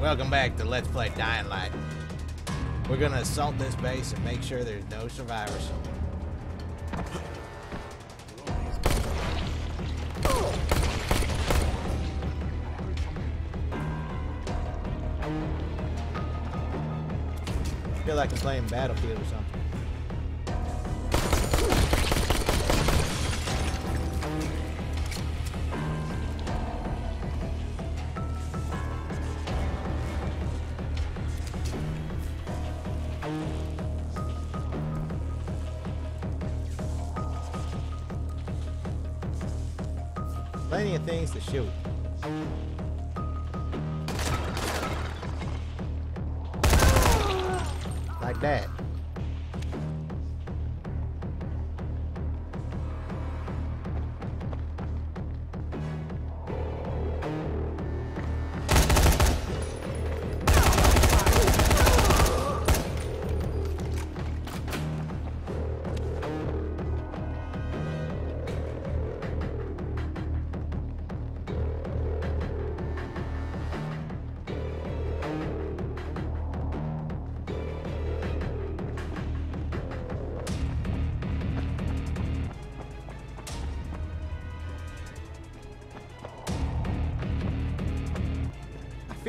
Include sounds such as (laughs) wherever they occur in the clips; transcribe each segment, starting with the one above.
Welcome back to Let's Play Dying Light. We're gonna assault this base and make sure there's no survivors. feel like I'm playing Battlefield or something.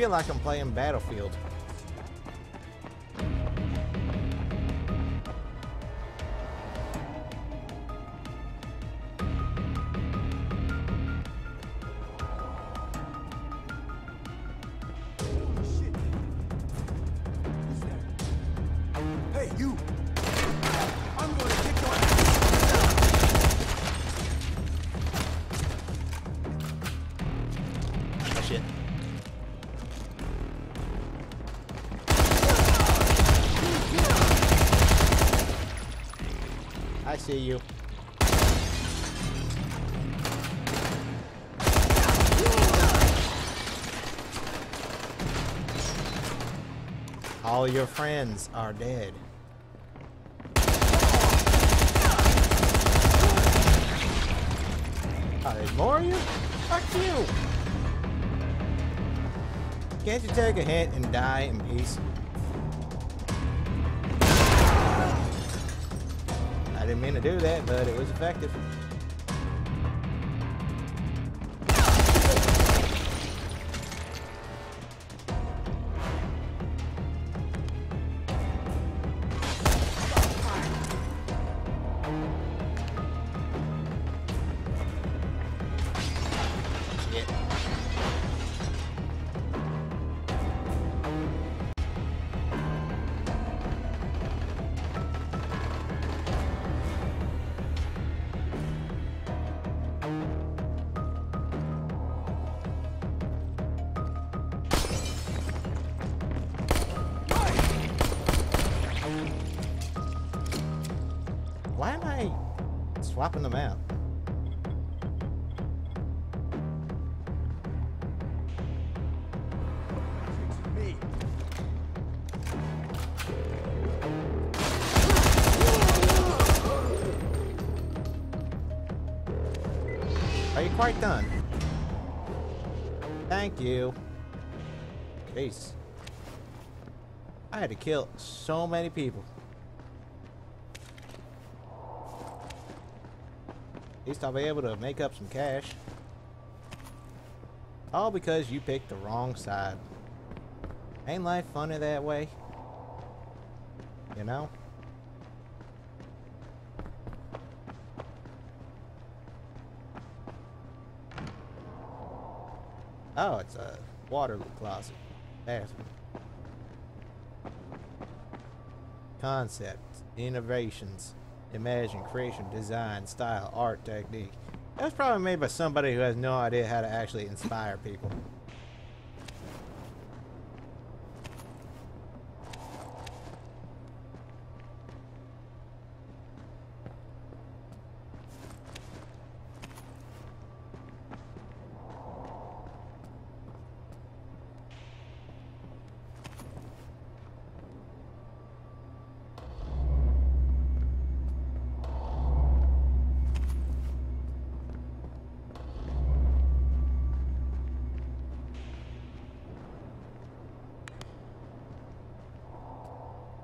Feel like I'm playing Battlefield. Hey, you! See you. All your friends are dead. Oh, there's more of you? Fuck you! Can't you take a hit and die in peace? Didn't mean to do that, but it was effective. Swapping out? Me. Are you quite done? Thank you. Jeez. I had to kill so many people. At least I'll be able to make up some cash. All because you picked the wrong side. Ain't life funny that way? You know? Oh, it's a water closet. Bathroom. Concept, innovations, imagine, creation, design, style, art, technique. That's probably made by somebody who has no idea how to actually inspire people.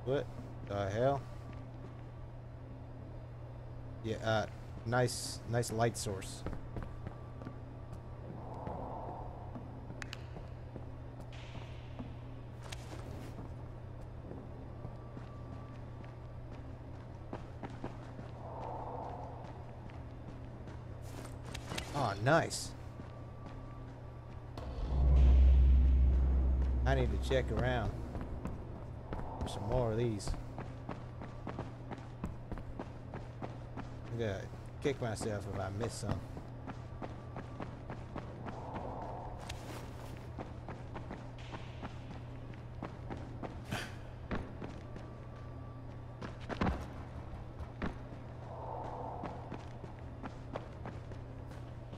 What the hell? Yeah, uh, nice, nice light source. Oh, nice. I need to check around for some more of these. I'm gonna kick myself if I miss some.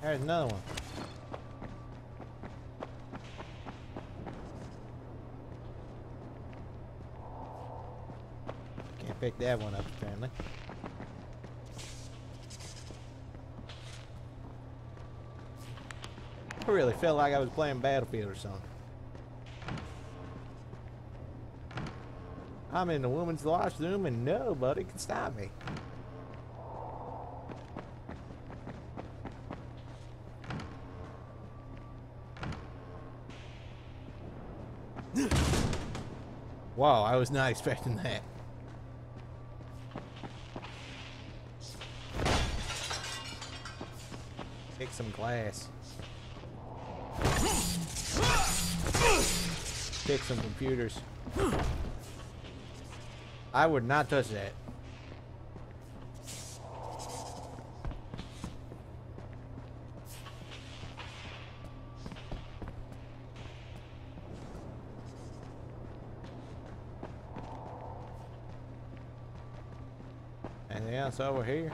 There's another one. That one up apparently. I really felt like I was playing Battlefield or something. I'm in the women's washroom and nobody can stop me. (gasps) Wow, I was not expecting that. Some glass. Kick some computers. I would not touch that. Anything else over here?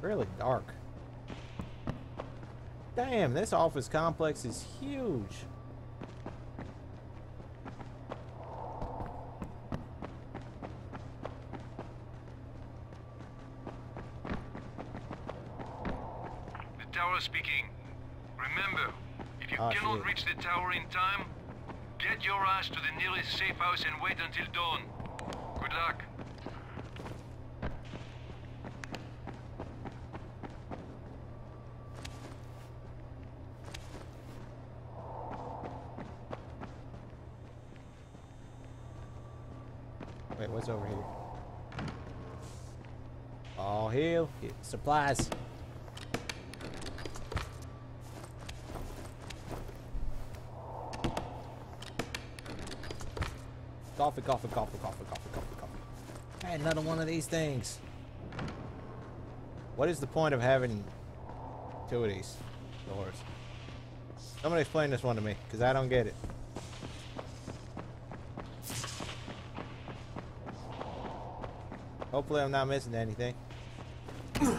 Really dark. Damn, this office complex is huge. The tower speaking. Remember, if you Ah, cannot shit. reach the tower in time, get your ass to the nearest safe house and wait until dawn. Good luck. Wait, what's over here? All hail. Get supplies. Coffee, coffee, coffee, coffee, coffee, coffee, coffee. Hey, another one of these things. What is the point of having two of these doors? Somebody explain this one to me, because I don't get it. Hopefully I'm not missing anything. Oh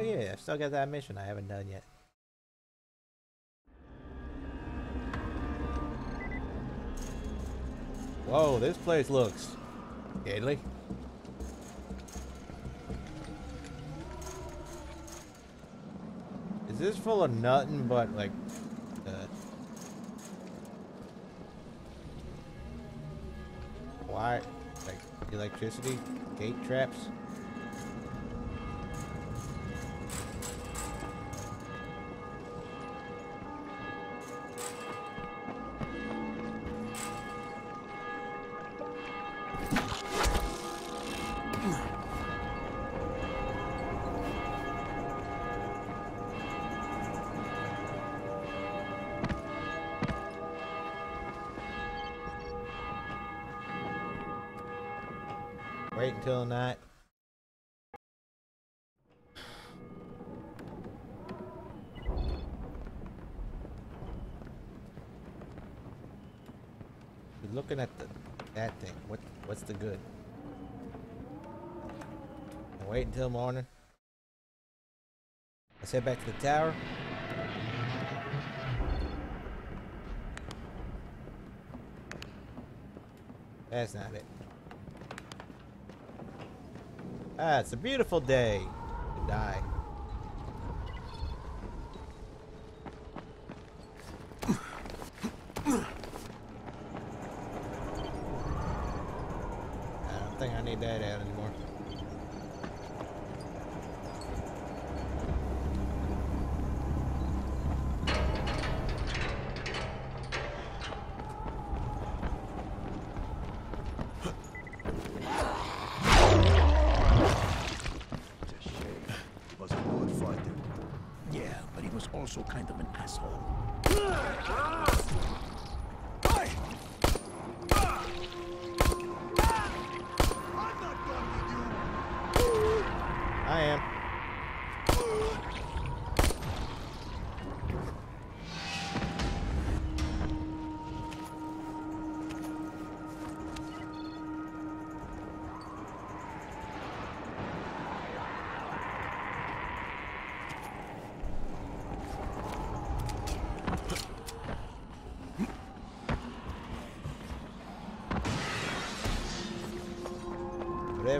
yeah, I still got that mission I haven't done yet. Whoa, this place looks deadly. Is this full of nothing but like uh, why like electricity gate traps? good. Wait until morning. Let's head back to the tower. That's not it. Ah, it's a beautiful day to die.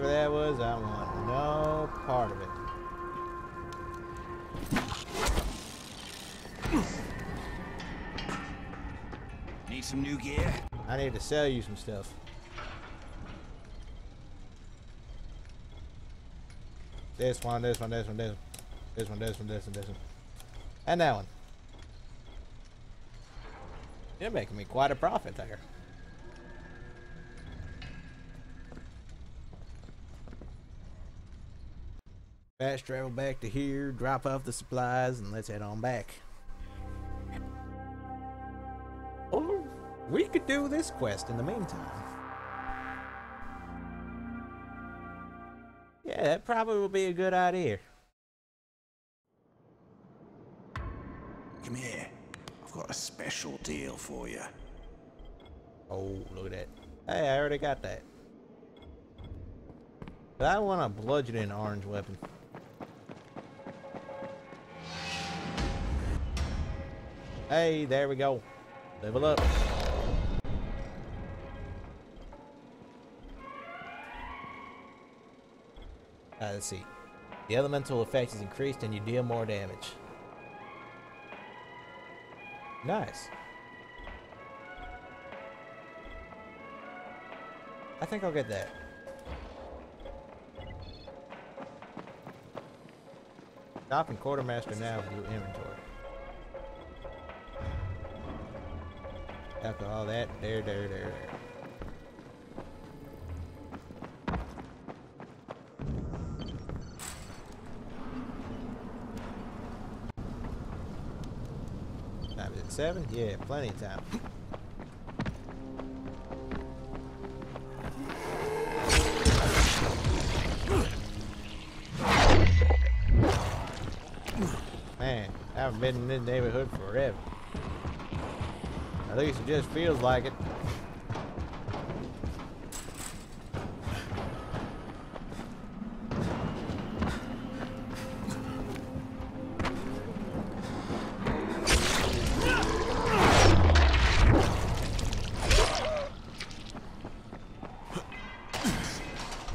Whatever that was, I want no part of it. Need some new gear? I need to sell you some stuff. This one, this one, this one, this one. This one, this one, this one, this one. And that one. You're making me quite a profit there. Fast travel back to here, drop off the supplies, and let's head on back. Or we could do this quest in the meantime. Yeah, that probably would be a good idea. Come here. I've got a special deal for you. Oh, look at that. Hey, I already got that. But I want a bludgeoning orange weapon. Hey, there we go. Level up. Ah, let's see. The elemental effect is increased and you deal more damage. Nice. I think I'll get that. Stop and quartermaster now view inventory. After all that, there, there, there, there. Time is it seven? Yeah, plenty of time. Man, I haven't been in this neighborhood forever. At least it just feels like it.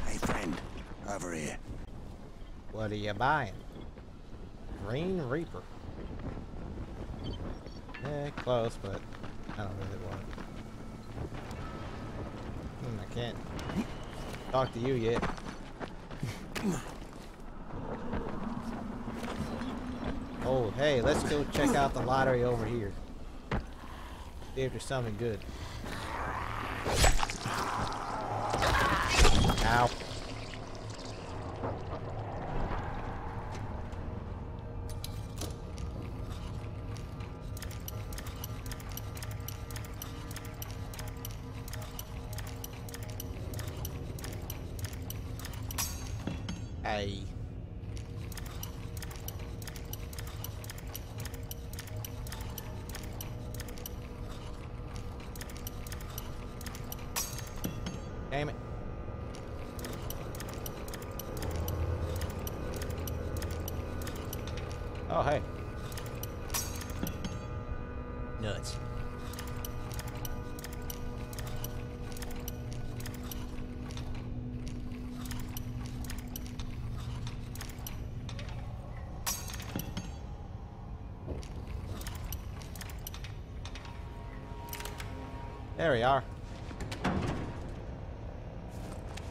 Hey, friend. Over here. What are you buying? Green Reaper. Eh, close, but Hmm, I can't talk to you yet. Oh, hey, let's go check out the lottery over here. See if there's something good. Ow. Hey. There we are.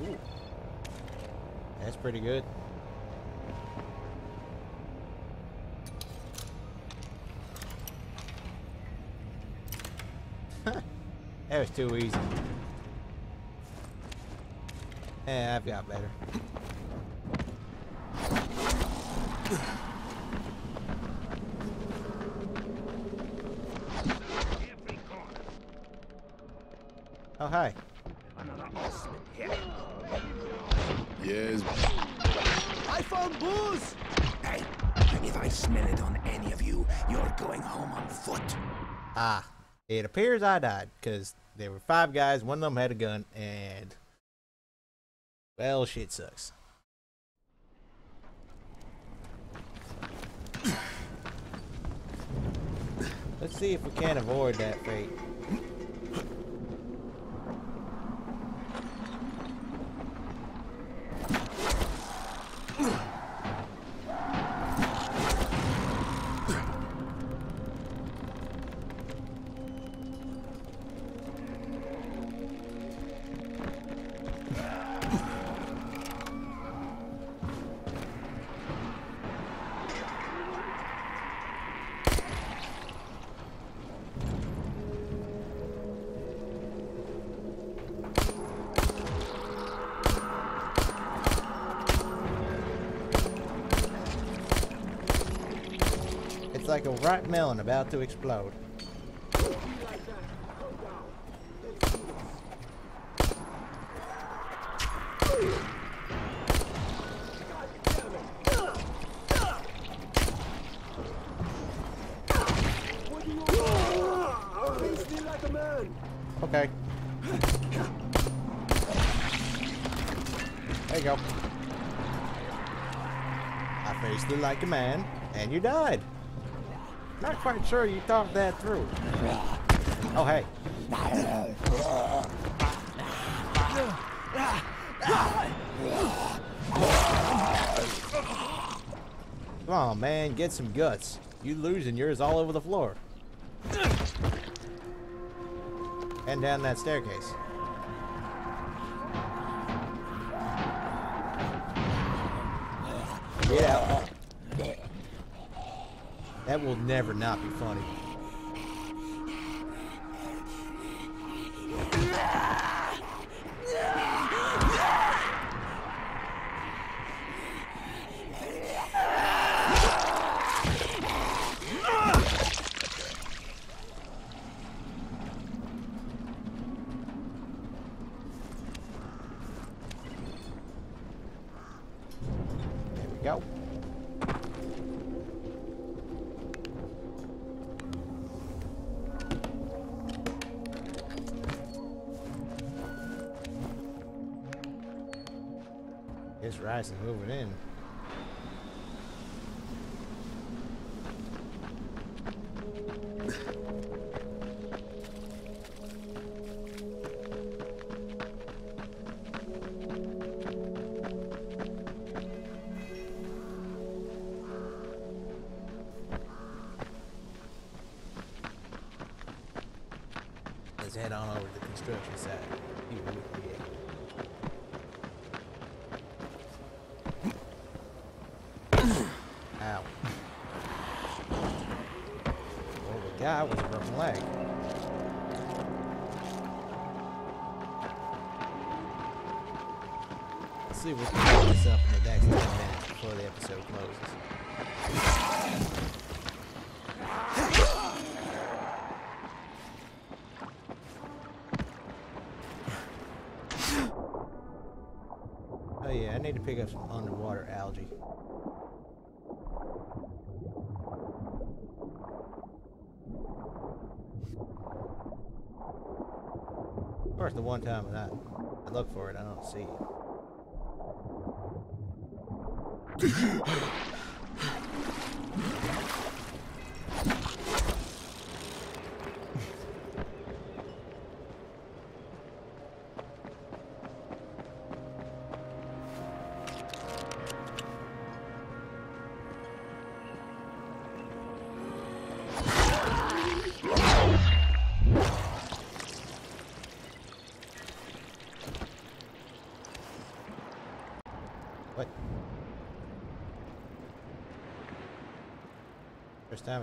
Ooh. That's pretty good. (laughs) that was too easy. Yeah, I've got better. Hi. Yes. I found booze! Hey, if I smell it on any of you, you're going home on foot. Ah, it appears I died because there were five guys. One of them had a gun, and well, shit sucks. Let's see if we can't avoid that fate. A melon about to explode. Okay. There you go. I faced it like a man, and you died. Not quite sure you thought that through. Oh, hey. Come on, man, get some guts. You losing yours all over the floor. And down that staircase. That will never not be funny. On over to the construction site. We can get. Ow. Well, the guy with a broken leg. Let's see this up in the next 10 minutes before the episode closes. some underwater algae. Of course, the one time that I look for it, I don't see it. (laughs)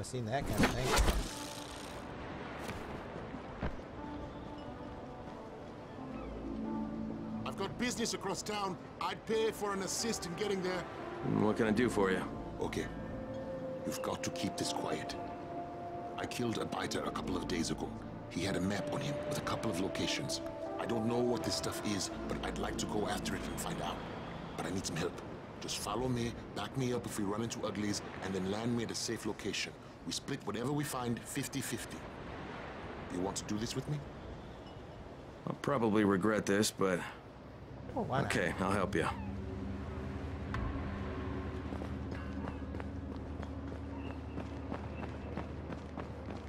First time I've seen that kind of thing. I've got business across town. I'd pay for an assist in getting there. Hmm, what can I do for you? Okay. You've got to keep this quiet. I killed a biter a couple of days ago. He had a map on him with a couple of locations. I don't know what this stuff is, but I'd like to go after it and find out. But I need some help. Just follow me, back me up if we run into uglies, and then land me at a safe location. We split whatever we find 50-50. You want to do this with me? I'll probably regret this, but Oh, why not? okay, I'll help you.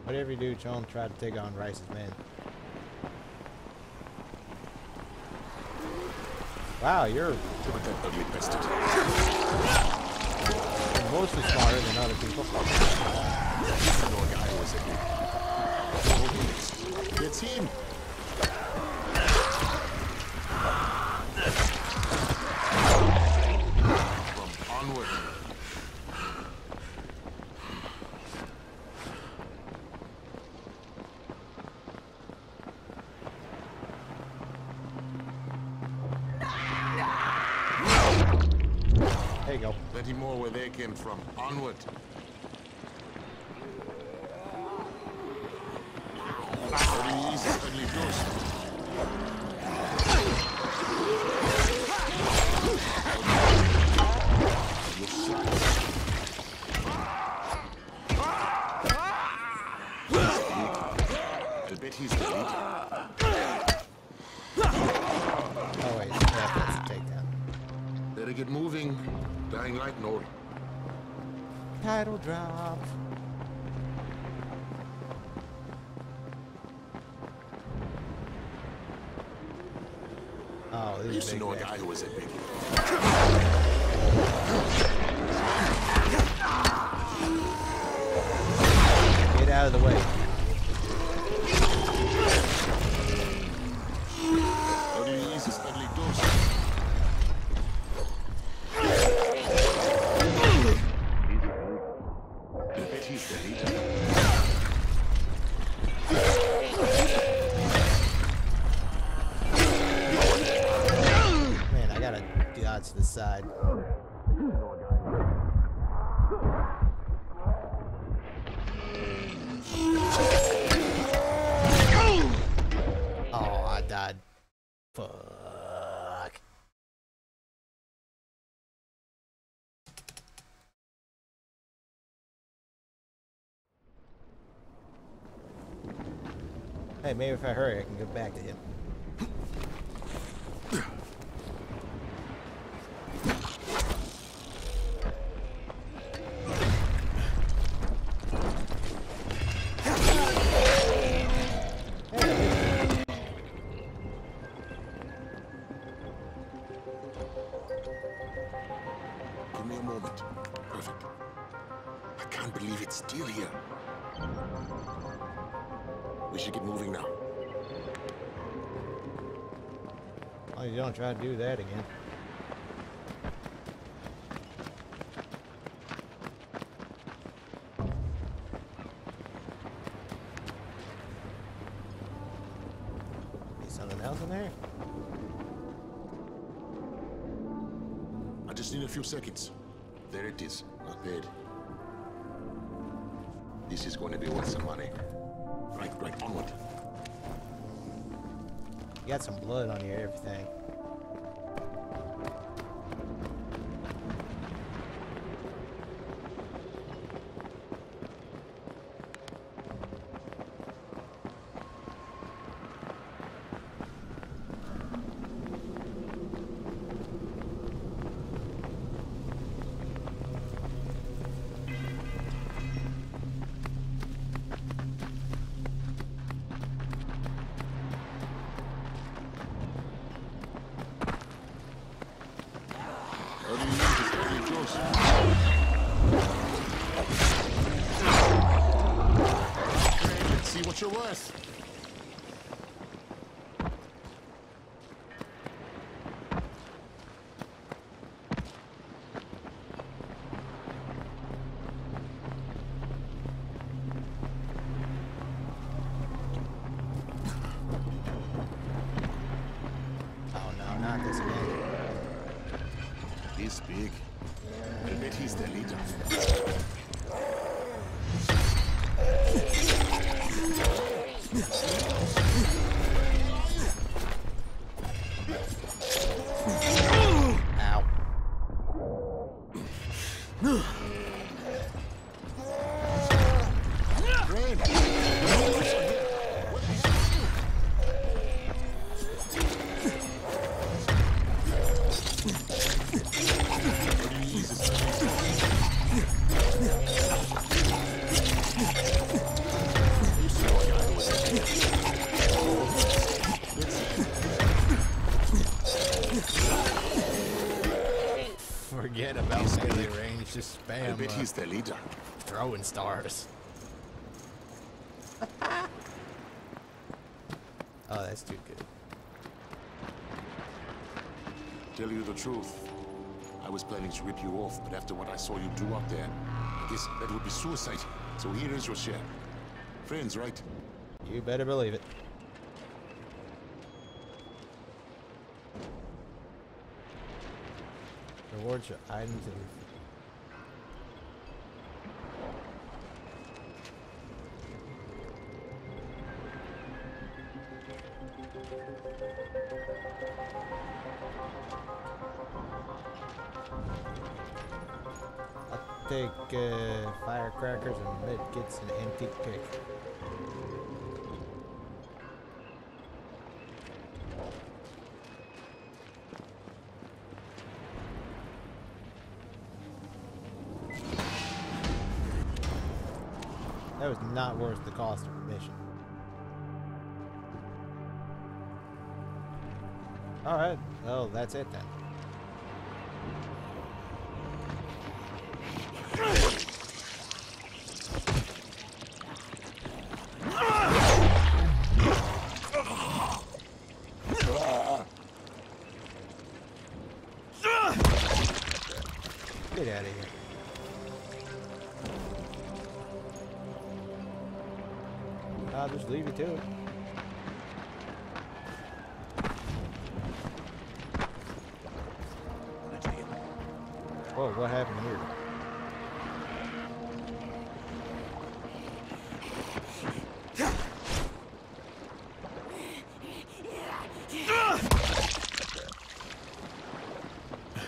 Whatever you do, John, try to take on Rais's men. Wow, you're What that ugly bastard. mostly smarter than other people. There you. Plenty more where they came from. Onward. I this used is to know a guy. who was a big. Get out of the way. Hey, maybe if I hurry, I can get back to him. Something else in there? I just need a few seconds. There it is. Not bad. This is going to be worth some money. Right, right, onward. You got some blood on your everything. Let's throwing stars. (laughs) oh, that's too good. Tell you the truth, I was planning to rip you off, but after what I saw you do up there, I guess that would be suicide. So here is your share. Friends, right? You better believe it. Rewards your items and I'll take uh, firecrackers and medkits and antique pick. That's it then. I'll just leave you to it. What happened here?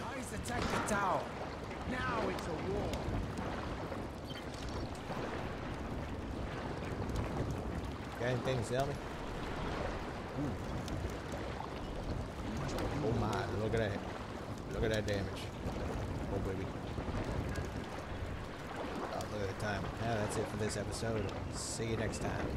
Eyes attack the tower. Now it's a war. Got anything to sell me? Oh my, look at that. Look at that damage. Baby. Oh, look at the time. Yeah, that's it for this episode. See you next time.